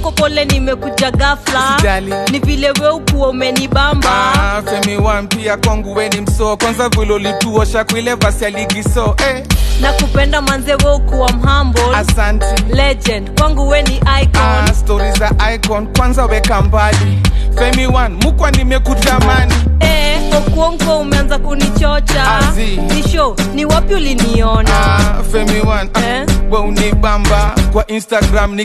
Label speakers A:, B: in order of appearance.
A: okuonko pole nimekuja
B: ghafla,
A: ni vile we ukuwa umenibamba.
B: Ah, femi wampia kwangu weni msoo. Kwanza vile ulituosha kwile vasi aligiso eh,
A: na kupenda manze we ukuwa mhumble
B: asanti.
A: Legend kwangu we ni icon.
B: Ah, stori za icon. Kwanza weka mbali. Femi wan mukwa nimekutamani.
A: Eh, okuonko umeanza kunichocha.
B: Azi.
A: ni ni wapi uliniona?
B: Ah, femi wan ah,
A: Eh?
B: we unibamba. Kwa instagram ni